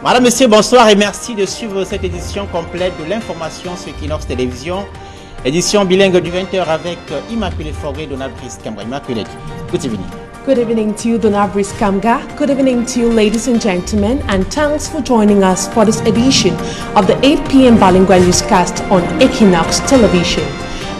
Madame, Monsieur, bonsoir et merci de suivre cette édition complète de l'information sur Equinox Télévision. Édition bilingue du 20h avec Immaculée Forêt, Donald Brice Cambra. Immaculée, good evening. Good evening to you, Donald Brice Kamga. Good evening to you, ladies and gentlemen, and thanks for joining us for this edition of the 8 p.m. bilingual newscast on Equinox Television.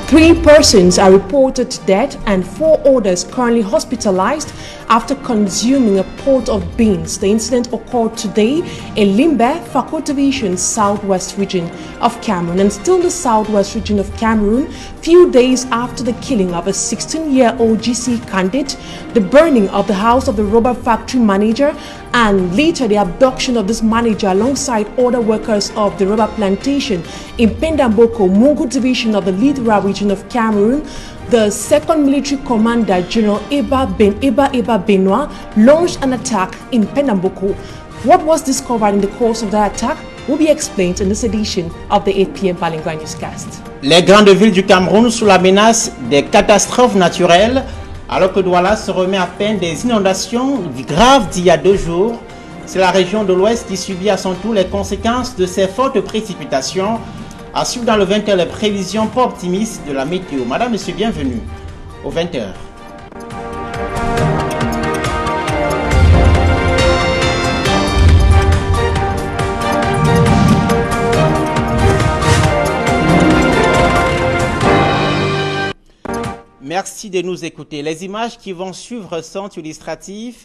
Three persons are reported dead and four others currently hospitalized after consuming a pot of beans. The incident occurred today in Limbe, Fakot Division, southwest region of Cameroon. And still the southwest region of Cameroon, few days after the killing of a 16-year-old GC candidate, the burning of the house of the rubber factory manager, and later the abduction of this manager alongside other workers of the rubber plantation in Pendamboko, Mungu Division of the Lidra region of Cameroon, the second military commander, General Eba Ben Eba Eba Benoit, launched an attack in Pernambuco. What was discovered in the course of that attack will be explained in this edition of the 8 p.m. Newscast. Les grandes villes du Cameroun sous la menace des catastrophes naturelles, alors que Douala se remet à peine des inondations graves d'il y a deux jours. C'est la région de l'Ouest qui subit à son tour les conséquences de ces fortes précipitations à suivre dans le 20h les prévisions pas optimistes de la météo. Madame, Monsieur, bienvenue au 20h. Merci de nous écouter. Les images qui vont suivre sont illustratives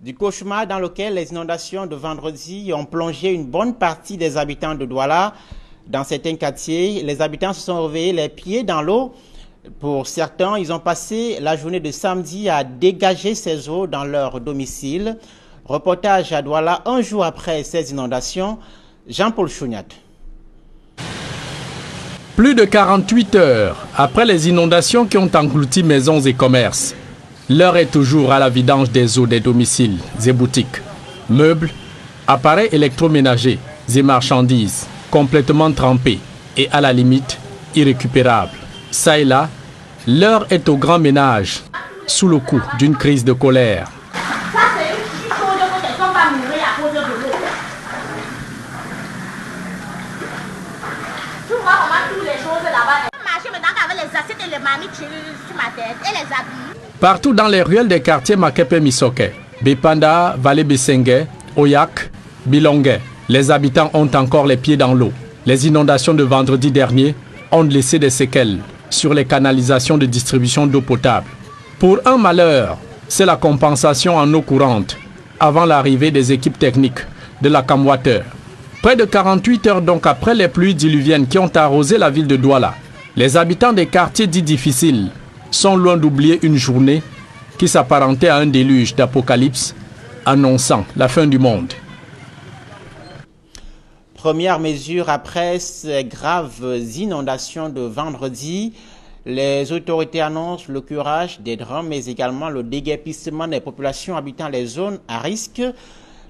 du cauchemar dans lequel les inondations de vendredi ont plongé une bonne partie des habitants de Douala. Dans certains quartiers, les habitants se sont réveillés les pieds dans l'eau. Pour certains, ils ont passé la journée de samedi à dégager ces eaux dans leur domicile. Reportage à Douala un jour après ces inondations. Jean-Paul Chouniat. Plus de 48 heures après les inondations qui ont englouti maisons et commerces, l'heure est toujours à la vidange des eaux des domiciles et boutiques. Meubles, appareils électroménagers et marchandises complètement trempés et à la limite irrécupérables. Ça et là, l'heure est au grand ménage sous le coup d'une crise de colère. Partout dans les ruelles des quartiers Makepe Misoke, Bepanda, Vallée Bessengue, Oyak, Bilongue, les habitants ont encore les pieds dans l'eau. Les inondations de vendredi dernier ont laissé des séquelles sur les canalisations de distribution d'eau potable. Pour un malheur, c'est la compensation en eau courante avant l'arrivée des équipes techniques de la Camwater. Près de 48 heures donc après les pluies diluviennes qui ont arrosé la ville de Douala, les habitants des quartiers dits difficiles sont loin d'oublier une journée qui s'apparentait à un déluge d'apocalypse annonçant la fin du monde. Première mesure après ces graves inondations de vendredi, les autorités annoncent le curage des drames, mais également le déguerpissement des populations habitant les zones à risque.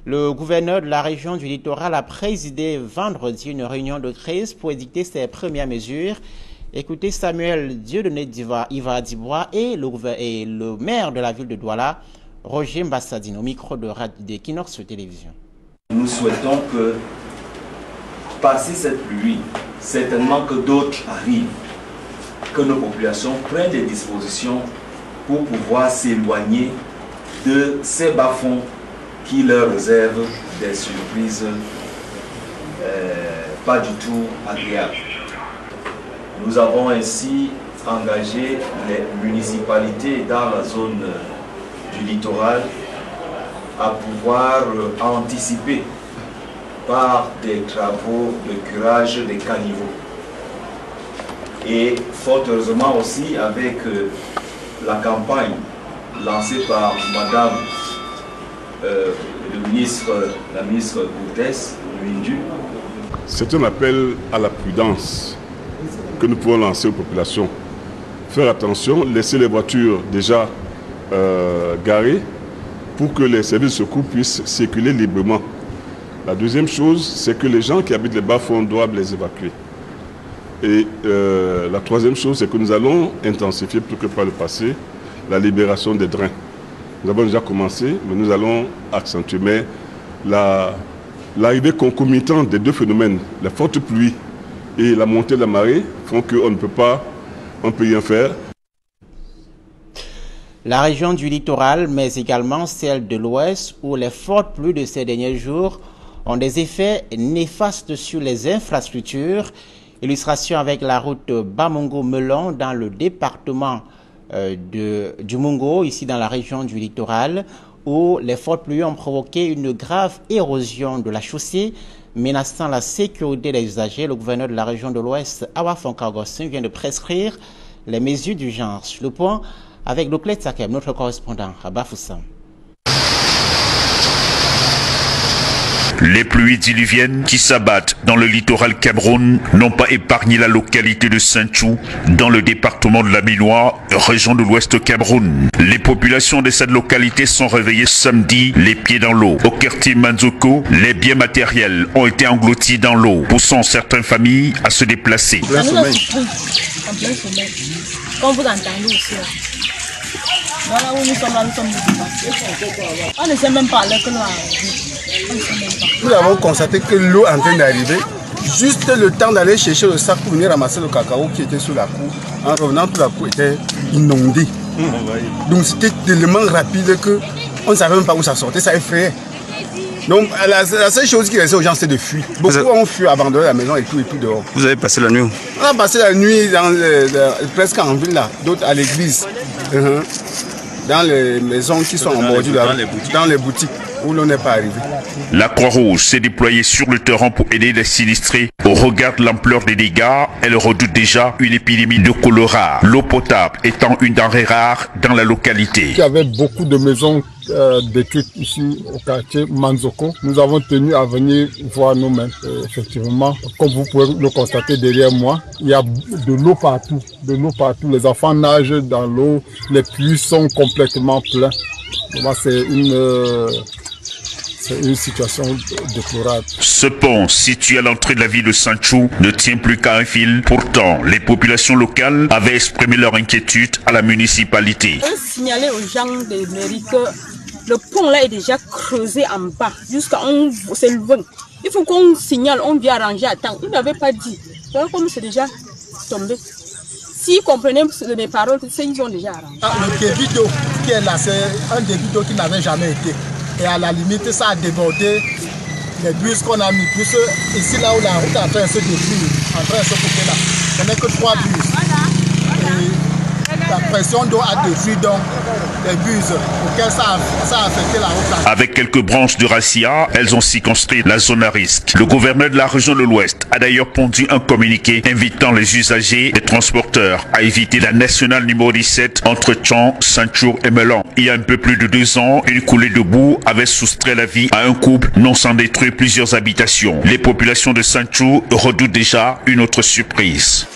Le gouverneur de la région du littoral a présidé vendredi une réunion de crise pour édicter ses premières mesures. Écoutez Samuel Dieudonné Iva Dibois et le, et le maire de la ville de Douala, Roger Mbassadine, au micro de d'Equinox Télévision. Nous souhaitons que, passer cette pluie, certainement que d'autres arrivent, que nos populations prennent des dispositions pour pouvoir s'éloigner de ces bas-fonds qui leur réservent des surprises euh, pas du tout agréables. Nous avons ainsi engagé les municipalités dans la zone du littoral à pouvoir anticiper par des travaux de curage des caniveaux. Et fort heureusement aussi avec la campagne lancée par Madame euh, le ministre, la ministre Luindu. C'est un appel à la prudence que nous pouvons lancer aux populations. Faire attention, laisser les voitures déjà euh, garées pour que les services de secours puissent circuler librement. La deuxième chose, c'est que les gens qui habitent les bas-fonds doivent les évacuer. Et euh, la troisième chose, c'est que nous allons intensifier plus que par le passé la libération des drains. Nous avons déjà commencé, mais nous allons accentuer. Mais la, L'arrivée concomitante des deux phénomènes, la forte pluie et la montée de la marée, font qu'on ne peut pas, on peut rien faire. La région du littoral, mais également celle de l'ouest, où les fortes pluies de ces derniers jours ont des effets néfastes sur les infrastructures. Illustration avec la route Bamongo-Melon dans le département euh, de, du Mungo, ici dans la région du littoral, où les fortes pluies ont provoqué une grave érosion de la chaussée, menaçant la sécurité des usagers. Le gouverneur de la région de l'Ouest, Awa vient de prescrire les mesures d'urgence. Le point avec Leclerc Sakem, notre correspondant à Bafoussam. Les pluies diluviennes qui s'abattent dans le littoral Cameroun n'ont pas épargné la localité de Saint-Chou dans le département de la Minois, région de l'ouest Cameroun. Les populations de cette localité sont réveillées samedi, les pieds dans l'eau. Au quartier Manzoko, les biens matériels ont été engloutis dans l'eau, poussant certaines familles à se déplacer. Voilà où nous sommes là, nous sommes On ne sait même pas que Nous avons constaté que l'eau est en train d'arriver. Juste le temps d'aller chercher le sac pour venir ramasser le cacao qui était sous la cour. En revenant, toute la cour était inondée. Donc c'était tellement rapide que on ne savait même pas où ça sortait, ça effrayait. Donc la, seule chose qui restait aux gens, c'était de fuir. Beaucoup ont fui, abandonné la maison et tout et tout dehors. Vous avez passé la nuit On a passé la nuit dans presque en ville là, d'autres à l'église. Uh-huh dans les maisons qui sont en bordure, dans, dans les boutiques où l'on n'est pas arrivé. La Croix-Rouge s'est déployée sur le terrain pour aider les sinistrés. Au regard de l'ampleur des dégâts, elle redoute déjà une épidémie de choléra, l'eau potable étant une denrée rare dans la localité. Il y avait beaucoup de maisons euh, détruites ici au quartier Manzoko. Nous avons tenu à venir voir nous-mêmes. Effectivement, comme vous pouvez le constater derrière moi, il y a de l'eau partout, de l'eau partout. Les enfants nagent dans l'eau, les puits sont complètement pleins. C'est une euh, une situation déplorable. Ce pont, situé à l'entrée de la ville de Saint-Chou, ne tient plus qu'à un fil. Pourtant, les populations locales avaient exprimé leur inquiétude à la municipalité. On signalait aux gens de mairie que le pont là est déjà creusé en bas, jusqu'à un c'est Il faut qu'on signale, on vient arranger à temps. Ils n'avaient pas dit. Donc, comme c'est déjà tombé. S'ils comprenaient mes paroles, c'est ils ont déjà arrangé. Ah, le débit d'eau qui est là, c'est un débit d'eau qui n'avait jamais été. Et à la limite, ça a débordé les bus qu'on a mis. Plus ici, là où la route est en train de se détruire, en train de se couper là, il n'y a que trois bus. La pression d'eau a détruit donc les bus auxquels ça a, ça a affecté la route. Avec quelques branches de racia, elles ont circonscrit la zone à risque. Le gouverneur de la région de l'Ouest a d'ailleurs pondu un communiqué invitant les usagers et transporteurs à éviter la nationale numéro 17 entre Tchon, Saint-Chour et Melon. Il y a un peu plus de deux ans, une coulée de boue avait soustrait la vie à un couple, non sans détruire plusieurs habitations. Les populations de Saint-Chour redoutent déjà une autre surprise.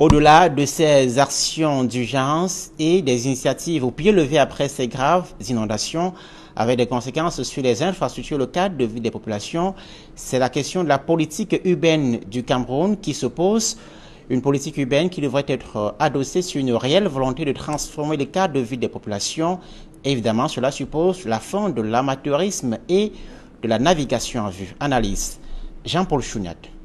Au-delà de ces actions d'urgence et des initiatives au pied levé après ces graves inondations, avec des conséquences sur les infrastructures locales de vie des populations, c'est la question de la politique urbaine du Cameroun qui se pose. Une politique urbaine qui devrait être adossée sur une réelle volonté de transformer le cadre de vie des populations. Évidemment, cela suppose la fin de l'amateurisme et de la navigation en vue. Analyse Jean-Paul Chouniat.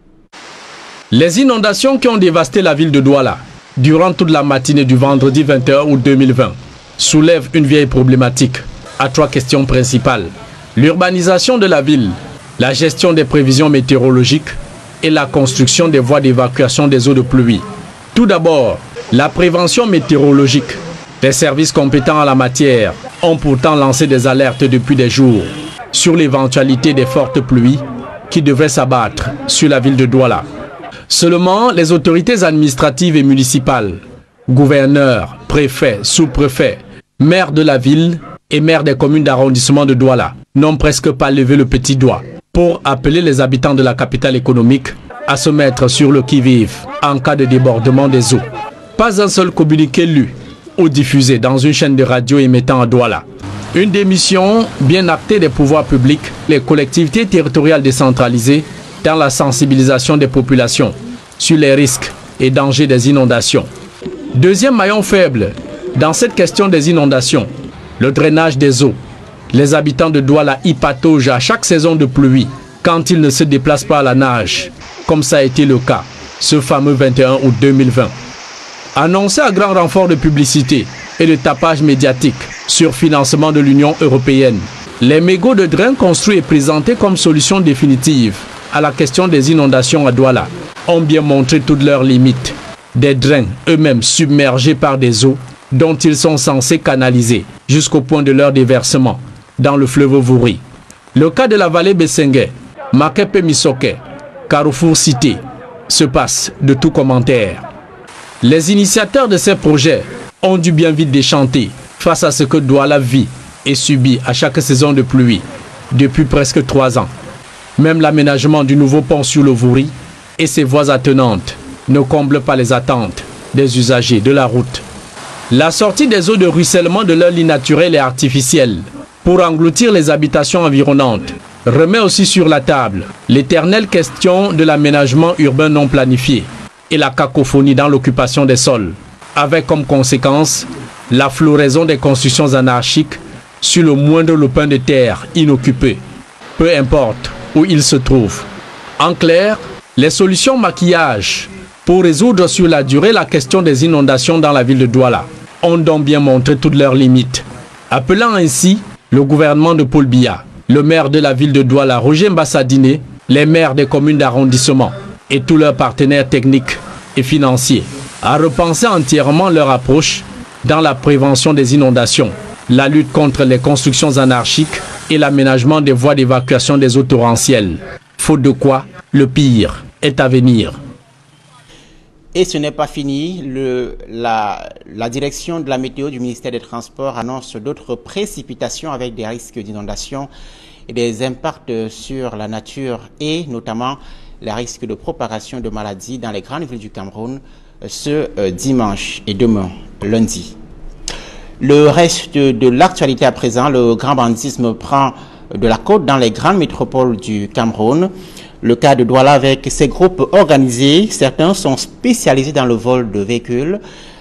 Les inondations qui ont dévasté la ville de Douala durant toute la matinée du vendredi 21 août 2020 soulèvent une vieille problématique à trois questions principales. L'urbanisation de la ville, la gestion des prévisions météorologiques et la construction des voies d'évacuation des eaux de pluie. Tout d'abord, la prévention météorologique. Les services compétents en la matière ont pourtant lancé des alertes depuis des jours sur l'éventualité des fortes pluies qui devraient s'abattre sur la ville de Douala. Seulement, les autorités administratives et municipales, gouverneurs, préfets, sous-préfets, maires de la ville et maires des communes d'arrondissement de Douala n'ont presque pas levé le petit doigt pour appeler les habitants de la capitale économique à se mettre sur le qui-vive en cas de débordement des eaux. Pas un seul communiqué lu ou diffusé dans une chaîne de radio émettant à Douala. Une démission bien actée des pouvoirs publics, les collectivités territoriales décentralisées dans la sensibilisation des populations sur les risques et dangers des inondations. Deuxième maillon faible dans cette question des inondations, le drainage des eaux, Les habitants de Douala y pataugent à chaque saison de pluie quand ils ne se déplacent pas à la nage, comme ça a été le cas ce fameux 21 août 2020. Annoncé à grand renfort de publicité et de tapage médiatique sur financement de l'Union européenne, les mégots de drain construits et présentés comme solution définitive à la question des inondations à Douala ont bien montré toutes leurs limites. Des drains eux-mêmes submergés par des eaux dont ils sont censés canaliser jusqu'au point de leur déversement dans le fleuve Vouri. Le cas de la vallée Bessengue, Makepe Misoke, Carrefour Cité, se passe de tout commentaire. Les initiateurs de ces projets ont dû bien vite déchanter face à ce que Douala vit et subit à chaque saison de pluie depuis presque trois ans. Même l'aménagement du nouveau pont sur le Vouri et ses voies attenantes ne comblent pas les attentes des usagers de la route. La sortie des eaux de ruissellement de leur lit naturel et artificiel pour engloutir les habitations environnantes remet aussi sur la table l'éternelle question de l'aménagement urbain non planifié et la cacophonie dans l'occupation des sols, avec comme conséquence la floraison des constructions anarchiques sur le moindre lopin de terre inoccupé, peu importe où il se trouve. En clair, les solutions maquillage pour résoudre sur la durée la question des inondations dans la ville de Douala ont donc bien montré toutes leurs limites, appelant ainsi le gouvernement de Paul Biya le maire de la ville de Douala, Roger Mbassadine, les maires des communes d'arrondissement et tous leurs partenaires techniques et financiers à repenser entièrement leur approche dans la prévention des inondations, la lutte contre les constructions anarchiques et l'aménagement des voies d'évacuation des eaux torrentielles. Faute de quoi, le pire est à venir. Et ce n'est pas fini. La, la, direction de la météo du ministère des Transports annonce d'autres précipitations avec des risques d'inondation et des impacts sur la nature et notamment les risques de propagation de maladies dans les grandes villes du Cameroun ce euh, dimanche et demain, lundi. Le reste de, l'actualité à présent, le grand bandisme prend de la côte dans les grandes métropoles du Cameroun. Le cas de Douala avec ces groupes organisés, certains sont spécialisés dans le vol de véhicules,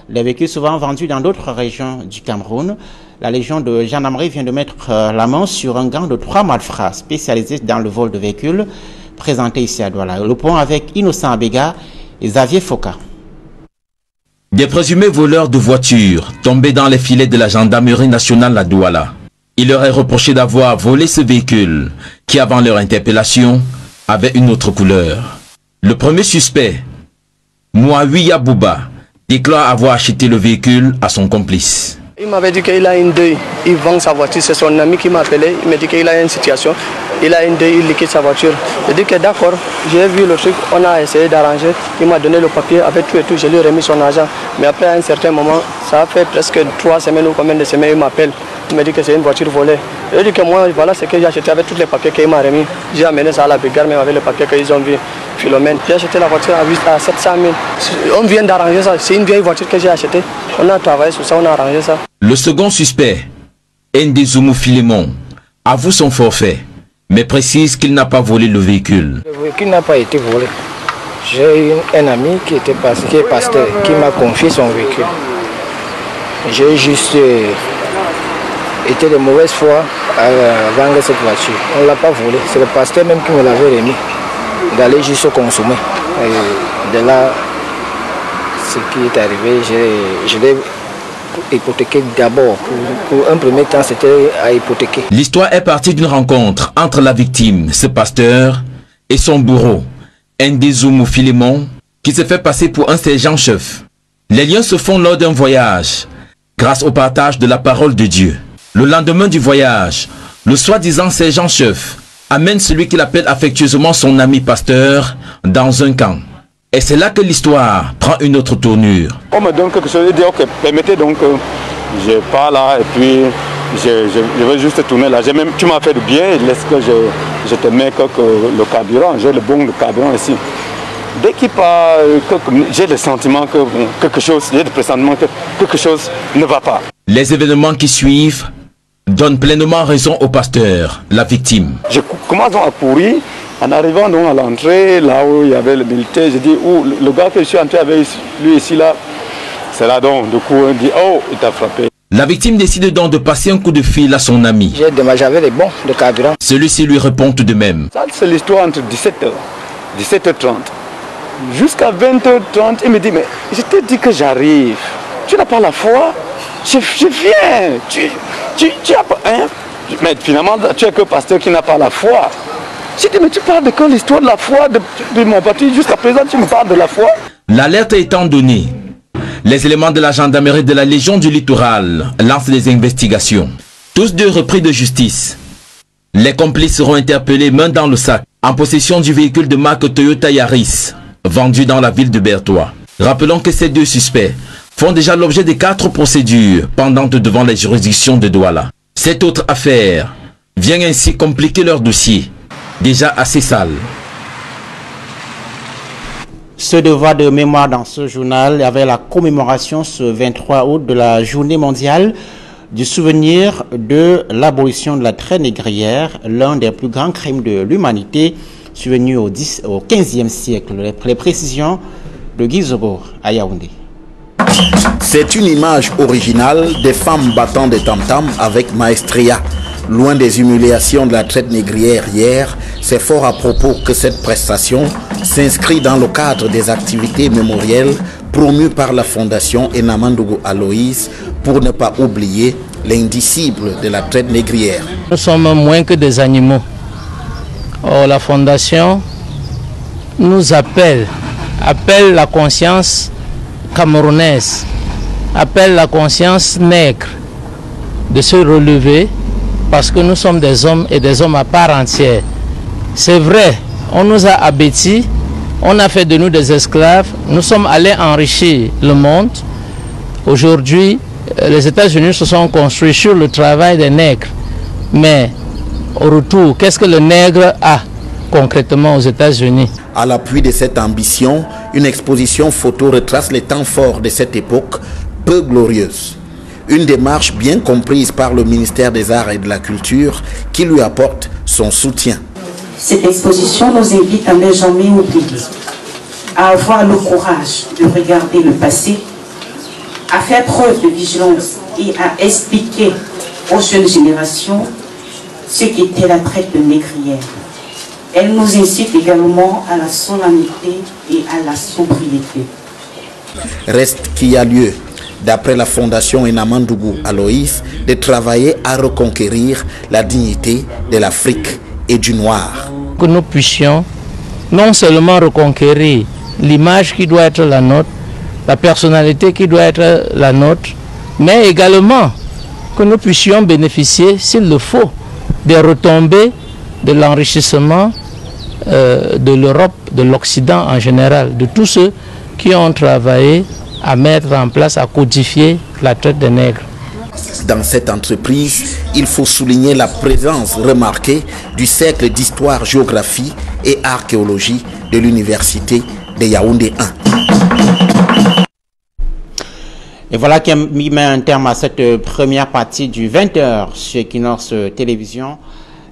les véhicules souvent vendus dans d'autres régions du Cameroun. La Légion de gendarmerie vient de mettre la main sur un gang de trois malfrats spécialisés dans le vol de véhicules, présenté ici à Douala. Le point avec Innocent Abega et Xavier Foka. Des présumés voleurs de voitures tombés dans les filets de la gendarmerie nationale à Douala. Il leur est reproché d'avoir volé ce véhicule qui, avant leur interpellation, avait une autre couleur. Le premier suspect, Mouawi Yabouba, déclare avoir acheté le véhicule à son complice. Il m'avait dit qu'il a une deuil, il vend sa voiture, c'est son ami qui m'a appelé, il m'a dit qu'il a une situation, il a une deuil, il liquide sa voiture. J'ai dit que d'accord, j'ai vu le truc, on a essayé d'arranger, il m'a donné le papier avec tout et tout, je lui ai remis son argent. Mais après, à un certain moment, ça a fait presque trois semaines ou combien de semaines, il m'appelle, il m'a dit que c'est une voiture volée. Je lui ai dit que moi, voilà ce que j'ai acheté avec tous les papiers qu'il m'a remis. J'ai amené ça à la brigade, même avec les papiers qu'ils ont vu. Philomène. J'ai acheté la voiture à, 8, à 700 000. On vient d'arranger ça. C'est une vieille voiture que j'ai achetée. On a travaillé sur ça, on a arrangé ça. Le second suspect, Ndezumu Philemon, avoue son forfait, mais précise qu'il n'a pas volé le véhicule. Le véhicule n'a pas été volé. J'ai un ami qui, était qui est pasteur qui m'a confié son véhicule. J'ai juste euh, été de mauvaise foi à vendre cette voiture. On ne l'a pas volé. C'est le pasteur même qui me l'avait remis d'aller juste consommer. Et de là, ce qui est arrivé, je l'ai hypothéqué d'abord. Pour, un premier temps, c'était à hypothéquer. L'histoire est partie d'une rencontre entre la victime, ce pasteur, et son bourreau, Ndezumu Philemon, qui se fait passer pour un sergent-chef. Les liens se font lors d'un voyage, grâce au partage de la parole de Dieu. Le lendemain du voyage, le soi-disant sergent-chef amène celui qu'il appelle affectueusement son ami pasteur dans un camp. Et c'est là que l'histoire prend une autre tournure. On me donne quelque chose, je dis ok, permettez donc que je parle là et puis je, je, juste tourner là. Même, tu m'as fait du bien, laisse que je, je te mets que le carburant, j'ai le bon carburant ici. Dès qu'il parle, j'ai le sentiment que quelque chose, j'ai le pressentiment que quelque chose ne va pas. Les événements qui suivent donne pleinement raison au pasteur, la victime. Je commence donc à courir. En arrivant donc à l'entrée, là où il y avait le militaire, je dis, oh, le gars que je suis entré avec lui ici, là, c'est là donc. Du coup, on dit, oh, il t'a frappé. La victime décide donc de passer un coup de fil à son ami. J'ai demandé, j'avais les bons de carburant. Celui-ci lui répond tout de même. Ça, c'est l'histoire entre 17h, 17h30. Jusqu'à 20h30, il me dit, mais je t'ai dit que j'arrive. Tu n'as pas la foi je, je viens. Tu, tu, tu as. Hein? Mais finalement, tu es que pasteur qui n'a pas la foi. J'ai dit, mais tu parles de quoi l'histoire de la foi de, de mon parti jusqu'à présent, tu me parles de la foi L'alerte étant donnée, les éléments de la gendarmerie de la Légion du Littoral lancent des investigations. Tous deux repris de justice. Les complices seront interpellés main dans le sac, en possession du véhicule de marque Toyota Yaris, vendu dans la ville de Bertois. Rappelons que ces deux suspects font déjà l'objet de quatre procédures pendantes devant les juridictions de Douala. Cette autre affaire vient ainsi compliquer leur dossier, déjà assez sale. Ce devoir de mémoire dans ce journal avait la commémoration ce 23 août de la journée mondiale du souvenir de l'abolition de la traite négrière, l'un des plus grands crimes de l'humanité survenu au, 10, au 15e siècle. Les précisions de Guy Zobo à Yaoundé. C'est une image originale des femmes battant des tam-tams avec maestria. Loin des humiliations de la traite négrière hier, c'est fort à propos que cette prestation s'inscrit dans le cadre des activités mémorielles promues par la Fondation Enamandougou Aloïs pour ne pas oublier l'indicible de la traite négrière. Nous sommes moins que des animaux. Or, la Fondation nous appelle, appelle la conscience camerounaise, appelle la conscience nègre de se relever parce que nous sommes des hommes et des hommes à part entière. C'est vrai, on nous a abattis, on a fait de nous des esclaves, nous sommes allés enrichir le monde. Aujourd'hui, les États-Unis se sont construits sur le travail des nègres. Mais au retour, qu'est-ce que le nègre a? Concrètement aux États-Unis À l'appui de cette ambition, une exposition photo retrace les temps forts de cette époque peu glorieuse. Une démarche bien comprise par le ministère des Arts et de la Culture qui lui apporte son soutien. Cette exposition nous invite à ne jamais oublier, à avoir le courage de regarder le passé, à faire preuve de vigilance et à expliquer aux jeunes générations ce qu'était la traite de négrière. Elle nous incite également à la solennité et à la sobriété. Reste qu'il y a lieu, d'après la Fondation Enamandougou Aloïs, de travailler à reconquérir la dignité de l'Afrique et du Noir. Que nous puissions non seulement reconquérir l'image qui doit être la nôtre, la personnalité qui doit être la nôtre, mais également que nous puissions bénéficier, s'il le faut, des retombées de l'enrichissement euh, de l'Europe, de l'Occident en général, de tous ceux qui ont travaillé à mettre en place, à codifier la traite des nègres. Dans cette entreprise, il faut souligner la présence remarquée du cercle d'histoire-géographie et archéologie de l'université de Yaoundé 1. Et voilà qui met un terme à cette première partie du 20h sur Equinox Télévision.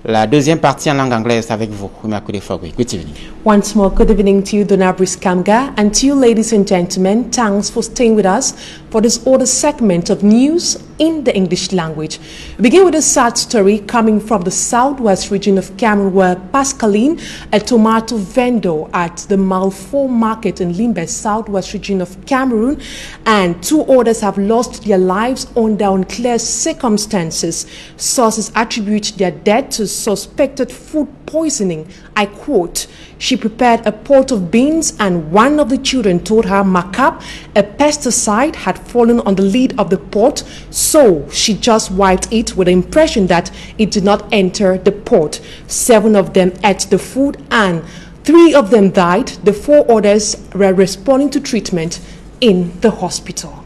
La deuxième partie en langue anglaise avec vous, Good evening. Once more, good evening to you, Donabris Kamga, and to you, ladies and gentlemen. Thanks for staying with us for this other segment of news in the English language. We begin with a sad story coming from the southwest region of Cameroon, where Pascaline, a tomato vendor at the Malfo market in Limbe, southwest region of Cameroon, and two others have lost their lives under unclear circumstances. Sources attribute their death to suspected food poisoning. I quote, she prepared a pot of beans and one of the children told her macap a pesticide had fallen on the lid of the pot, so she just wiped it with the impression that it did not enter the pot. Seven of them ate the food and three of them died. The four others were responding to treatment in the hospital.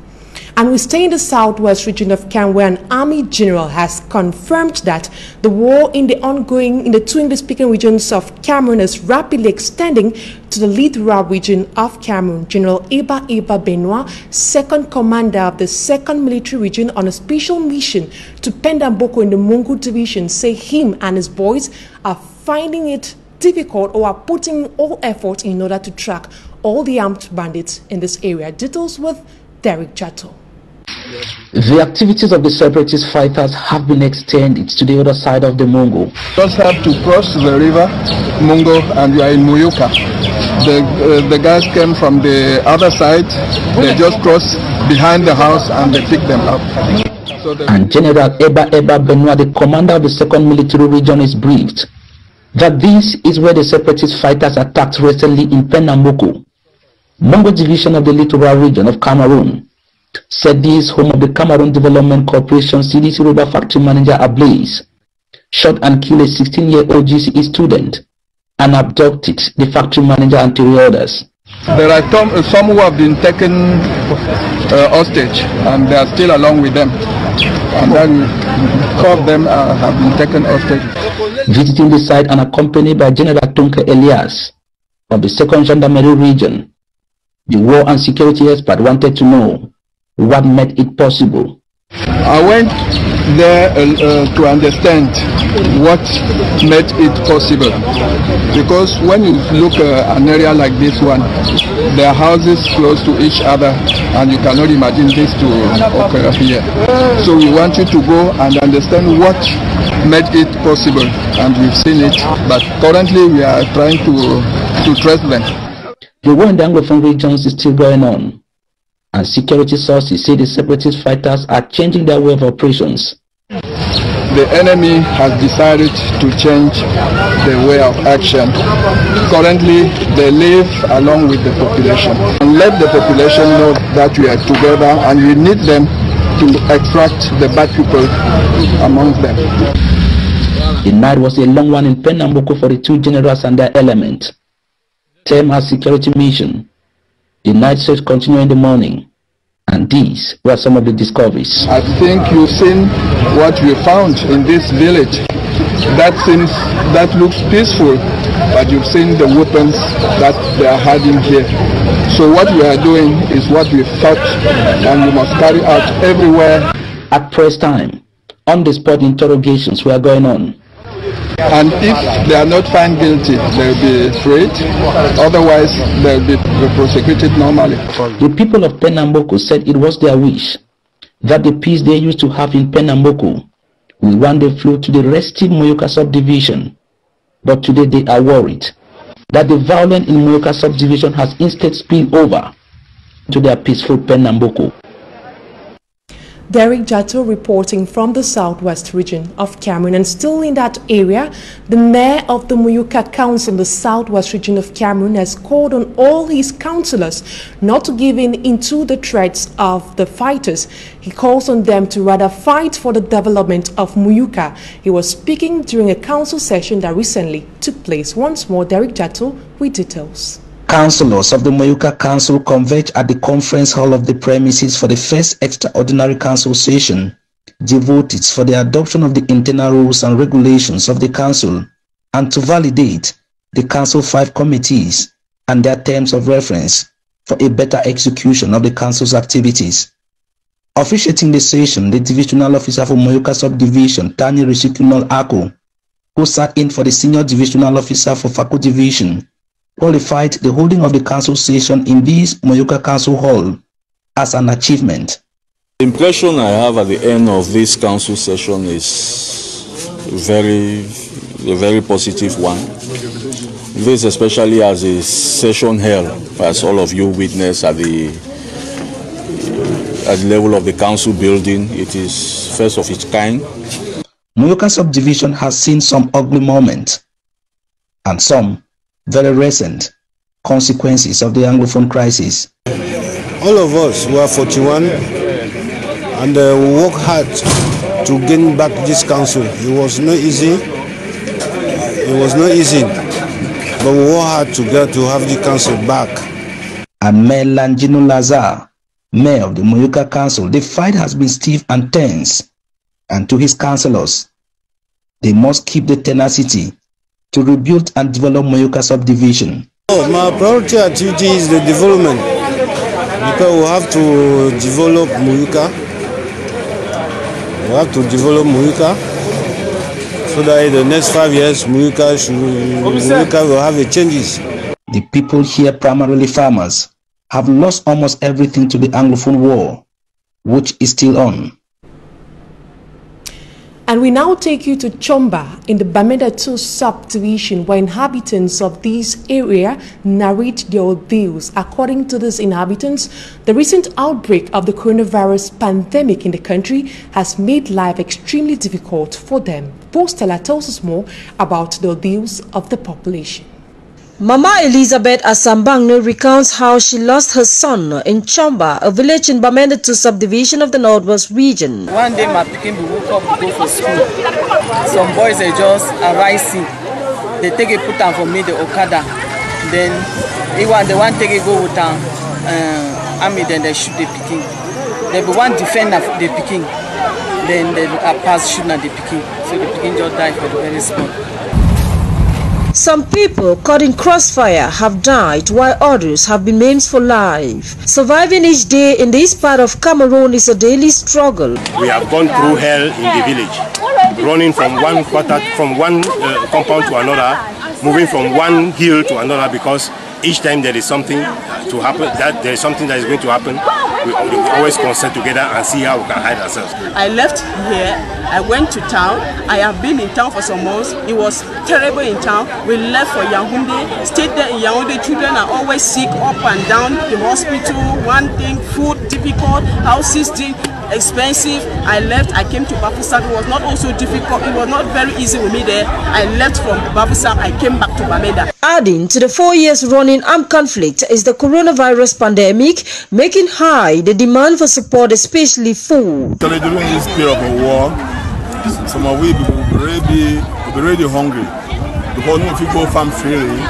And we stay in the southwest region of Cameroon, where an army general has confirmed that the war in the ongoing in the two English-speaking regions of Cameroon is rapidly extending to the littoral region of Cameroon. General Iba Eba Benoit, second commander of the second military region on a special mission to Pendamboko in the Mungu division, say him and his boys are finding it difficult or are putting all effort in order to track all the armed bandits in this area. Details with Derek Jato. The activities of the separatist fighters have been extended to the other side of the Mungo. Just have to cross the river Mungo and you are in Muyuka. The, uh, the guys came from the other side, they just crossed behind the house and they picked them up. So and General Eba Eba Benoit, the commander of the 2nd Military Region, is briefed that this is where the separatist fighters attacked recently in Pernambuco, Mungo division of the littoral region of Cameroon. Said this home of the Cameroon Development Corporation CDC rubber factory manager Ablaze shot and killed a 16-year-old GCE student and abducted the factory manager and three others. There are some who have been taken uh, hostage and they are still along with them. And then four of them uh, have been taken hostage. Visiting the site and accompanied by General Tunke Elias of the 2nd Gendarmerie Region, the war and security expert wanted to know what made it possible. I went there uh, uh, to understand what made it possible. Because when you look uh, an area like this one there are houses close to each other and you cannot imagine this to occur here. So we want you to go and understand what made it possible and we've seen it but currently we are trying to to trace them. The war in the Anglophone regions is still going on and security sources say the separatist fighters are changing their way of operations. The enemy has decided to change the way of action. Currently, they live along with the population. And let the population know that we are together and we need them to extract the bad people among them. The night was a long one in Pernambuco for the two generals and their element. Same as security mission. The night search continued in the morning. And these were some of the discoveries. I think you've seen what we found in this village. That seems, that looks peaceful, but you've seen the weapons that they are hiding here. So what we are doing is what we thought and we must carry out everywhere. At press time, on-the-spot interrogations were going on. And if they are not found guilty, they will be freed. Otherwise, they will be prosecuted normally. The people of Pernambuco said it was their wish that the peace they used to have in Pernambuco will one day flow to the resting Moyoka subdivision. But today they are worried that the violence in Moyoka subdivision has instead spilled over to their peaceful Pernambuco. Derek Jato reporting from the southwest region of Cameroon and still in that area, the mayor of the Muyuka Council in the southwest region of Cameroon has called on all his councillors not to give in into the threats of the fighters. He calls on them to rather fight for the development of Muyuka. He was speaking during a council session that recently took place. Once more, Derek Jato with details. Councillors of the Moyuka Council converged at the conference hall of the premises for the first extraordinary council session, devoted for the adoption of the internal rules and regulations of the council and to validate the council five committees and their terms of reference for a better execution of the council's activities. Officiating the session, the divisional officer for Moyuka subdivision, Tani Rishikunol Ako, who sat in for the senior divisional officer for Faku division, qualified the holding of the council session in this Moyoka Council Hall as an achievement. The impression I have at the end of this council session is very, a very positive one. This especially as a session held, as all of you witnessed at the at the level of the council building. It is first of its kind. Moyoka subdivision has seen some ugly moments and some very recent consequences of the Anglophone crisis. All of us were 41 and uh, we worked hard to gain back this council. It was not easy. It was not easy, but we worked hard to get to have the council back. And Mayor Langino Lazar, mayor of the Moyoka Council, the fight has been stiff and tense. And to his councillors, they must keep the tenacity to rebuild and develop Moyoka subdivision? Oh, my priority activity is the development because we have to develop Moyoka. We have to develop Moyoka so that in the next five years Moyoka, should, Moyoka will have a changes. The people here, primarily farmers, have lost almost everything to the Anglophone war. which is still on. And we now take you to Chomba in the Bamenda 2 subdivision where inhabitants of this area narrate their ordeals. According to these inhabitants, the recent outbreak of the coronavirus pandemic in the country has made life extremely difficult for them. Postella tells us more about the ordeals of the population. Mama Elizabeth Asambangno recounts how she lost her son in Chomba, a village in Bamenda subdivision of the Northwest region. One day my pikin woke up to go for school. Some boys are just arising. They take a put down for me the Okada. Then want they want take a go with them uh, army. Then they shoot the pikin. They be one defender for the pikin. Then they pass shooting at the pikin. So the pikin just died for the very spot. Some people caught in crossfire have died while others have been maimed for life. Surviving each day in this part of Cameroon is a daily struggle. We have gone through hell in the village, running from one quarter, from one uh, compound to another, moving from one hill to another because each time there is something to happen, that there is something that is going to happen, we, we always concert together and see how we can hide ourselves. I left here, I went to town. I have been in town for some months. It was terrible in town. We left for Yaoundé, stayed there in Yaoundé. Children are always sick up and down. The hospital, one thing, food difficult, houses expensive. I left, I came to Bafusam. It was not also difficult. It was not very easy with me there. I left from Bafusam. I came back to Bamenda. Adding to the four years running armed conflict is the coronavirus pandemic, making high the demand for support, especially food. During this period of war, some of we will be really, will be really hungry because if you go farm freely,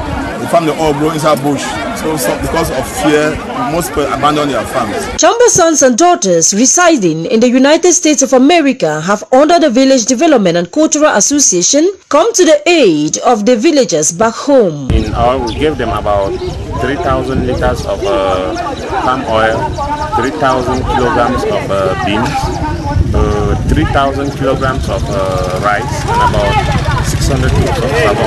the farm they all grow inside bush. So, so because of fear, most people abandon their farms. Chamba sons and daughters residing in the United States of America have under the Village Development and Cultural Association come to the aid of the villagers back home. In all, we gave them about 3,000 liters of uh, palm oil, 3,000 kilograms of uh, beans, uh, 3,000 kilograms of uh, rice, and about 600 kilos of sabon.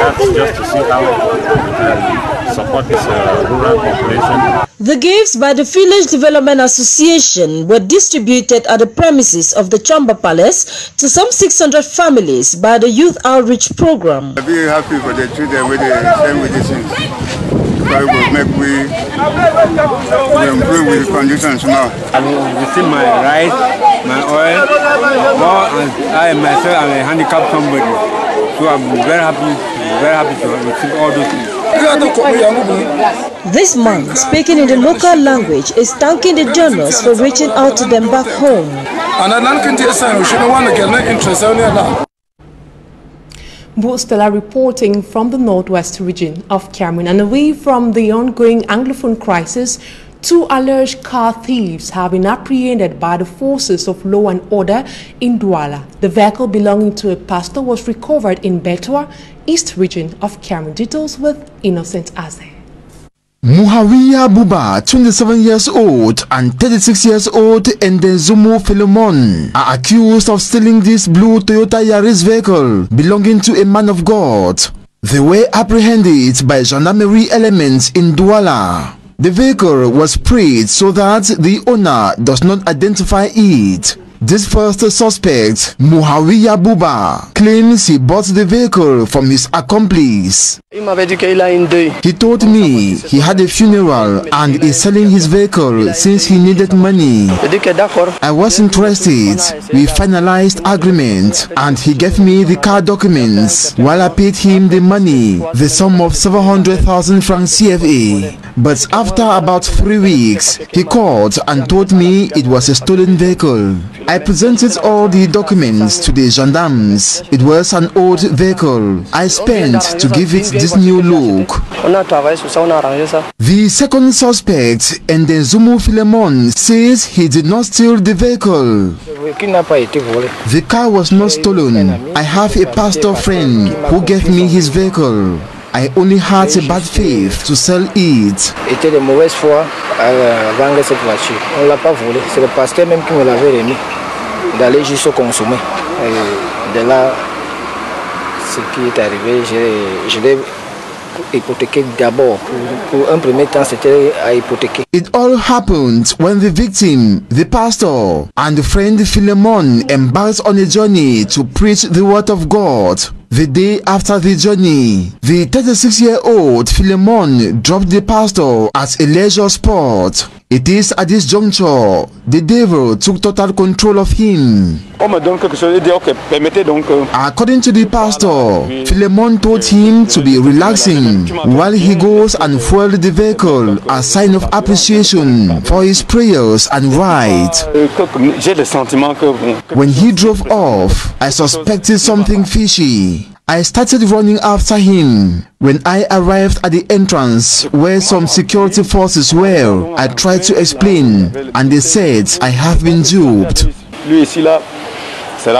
That's just to see how we support this uh, rural population. The gifts by the Village Development Association were distributed at the premises of the Chamba Palace to some 600 families by the Youth Outreach Program. I'm very happy for the children with the same medicine. Because it will make we, we improve with the conditions now. I will receive my rice, my oil. Well, and I myself am a handicapped somebody. So I'm very happy, very happy to receive all those things. This man, speaking in the local language, is thanking the donors for reaching out to them back home. Stella reporting from the northwest region of Cameroon and away from the ongoing Anglophone crisis, two alleged car thieves have been apprehended by the forces of law and order in Douala. The vehicle belonging to a pastor was recovered in Betua, east region of Cameroon. Details with Innocent Aze. Muhawiya Buba, 27 years old, and 36 years old, and Zumu Philemon are accused of stealing this blue Toyota Yaris vehicle belonging to a man of God. They were apprehended by gendarmerie elements in Douala. The vehicle was sprayed so that the owner does not identify it. This first suspect, Muhawiya Buba, claims he bought the vehicle from his accomplice. He told me he had a funeral and is selling his vehicle since he needed money. I was interested. We finalized agreement and he gave me the car documents while I paid him the money, the sum of 700,000 francs CFA. But after about three weeks, he called and told me it was a stolen vehicle. I presented all the documents to the gendarmes. It was an old vehicle. I spent to give it this new look. The second suspect, Ndenzumu Philemon, says he did not steal the vehicle. The car was not stolen. I have a pastor friend who gave me his vehicle. I only had a bad faith to sell it. D'aller juste consommer. Et de là, ce qui est arrivé, je, je l'ai hypothéqué d'abord. Pour, pour un premier temps, c'était à hypothéquer. It all happened when the victim, the pastor, and the friend Philemon embarked on a journey to preach the word of God. The day after the journey, the 36 year old Philemon dropped the pastor at a leisure spot. It is at this juncture the devil took total control of him. On me donne quelque chose et dit ok, permettez donc. euh, According to the pastor, Philemon told him to be relaxing while he goes and fueled the vehicle, a sign of appreciation for his prayers and right. euh, que- que- J'ai le sentiment que bon, que- When he drove off, I suspected something fishy. I started running after him. When I arrived at the entrance where some security forces were, I tried to explain and they said I have been duped.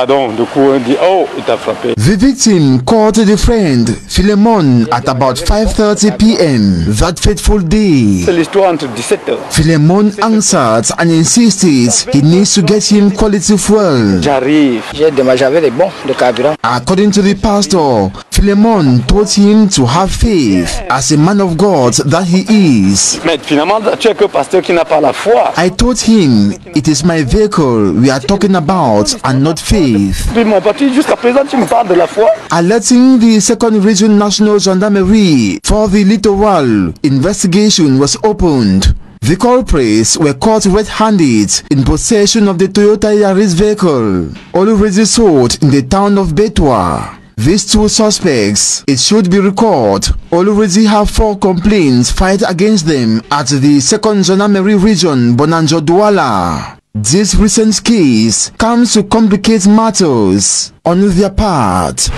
Donc. Du coup, on dit oh, il t'a frappé. The victim called the friend Philemon at about 5:30 p.m. that fateful day. C'est l'histoire entre 17 heures. Philemon answered and insisted he needs to get him quality fuel. J'arrive. J'ai demandé, j'avais les bons de carburant. According to the pastor, Philemon told him to have faith as a man of God that he is. Mais finalement, tu es que pasteur qui n'a pas la foi. I told him it is my vehicle we are talking about and not faith. Puis mon parti, jusqu'à présent, tu me parles de la foi. Alerting the second region national gendarmerie for the littoral investigation was opened. The culprits were caught red-handed in possession of the Toyota Yaris vehicle, already sold in the town of Betwa. These two suspects, it should be recalled, already have four complaints filed against them at the second gendarmerie region, Bonanjo Douala. This recent case comes to complicate matters on their part.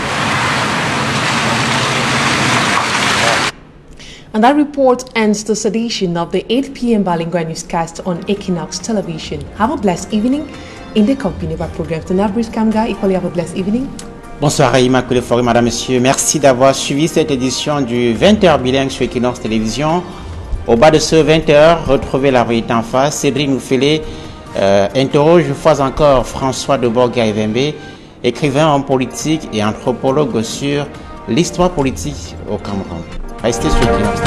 And that report ends the edition of the 8 p.m. Bilingual newscast on Equinox Television. Have a blessed evening in the company of our program. Tenabris Kamga, equally have a blessed evening. Bonsoir Immaculée Forêt, Madame, Monsieur. Merci d'avoir suivi cette édition du 20h bilingue sur Equinox Télévision. Au bas de ce 20h, retrouvez la vérité en face. Cédric Noufélé euh, interroge une fois encore François de Borga Evembe, écrivain en politique et anthropologue sur l'histoire politique au Cameroun. Restez sur Equinox.